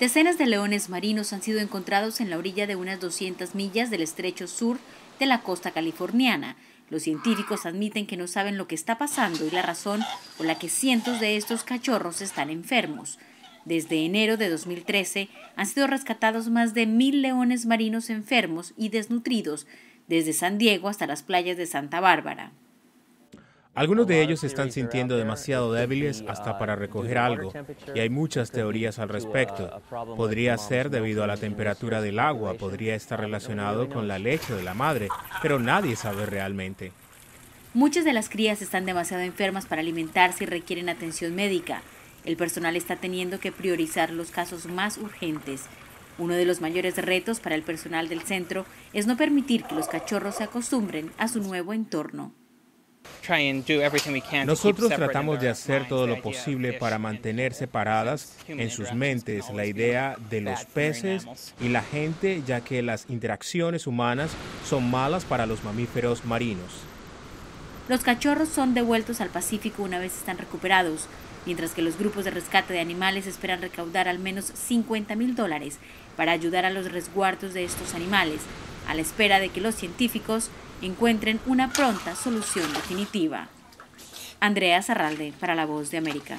Decenas de leones marinos han sido encontrados en la orilla de unas 200 millas del estrecho sur de la costa californiana. Los científicos admiten que no saben lo que está pasando y la razón por la que cientos de estos cachorros están enfermos. Desde enero de 2013 han sido rescatados más de mil leones marinos enfermos y desnutridos desde San Diego hasta las playas de Santa Bárbara. Algunos de ellos se están sintiendo demasiado débiles hasta para recoger algo, y hay muchas teorías al respecto. Podría ser debido a la temperatura del agua, podría estar relacionado con la leche de la madre, pero nadie sabe realmente. Muchas de las crías están demasiado enfermas para alimentarse y requieren atención médica. El personal está teniendo que priorizar los casos más urgentes. Uno de los mayores retos para el personal del centro es no permitir que los cachorros se acostumbren a su nuevo entorno. Nosotros tratamos de hacer todo lo posible para mantener separadas en sus mentes la idea de los peces y la gente, ya que las interacciones humanas son malas para los mamíferos marinos. Los cachorros son devueltos al Pacífico una vez están recuperados, mientras que los grupos de rescate de animales esperan recaudar al menos 50 mil dólares para ayudar a los resguardos de estos animales, a la espera de que los científicos encuentren una pronta solución definitiva. Andrea Zarralde para La Voz de América.